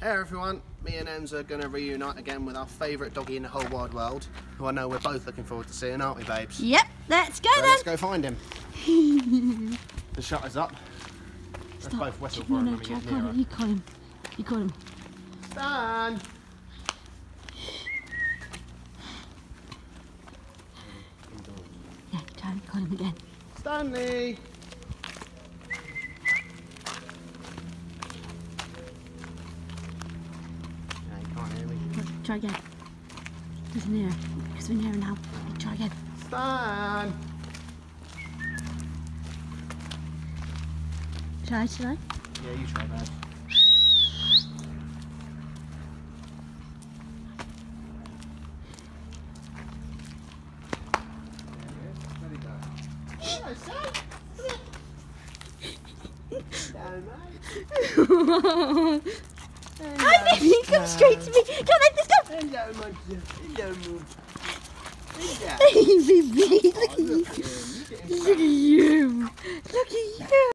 Hey everyone, me and Ems are going to reunite again with our favourite doggy in the whole wide world, who I know we're both looking forward to seeing, aren't we babes? Yep, let's go So then. let's go find him. the shutter's up. Let's Stop. both whistle for no, him no, when we Jack, get nearer. him. You call him. You call him. Stan! Yeah, try and call him again. Stanley! Try again. He's near. Because we're near now. Try again. Stan! Try, should I? Yeah, you try that. Hi, baby. Come straight to me. Come on, Baby, look at you. Look at you. You.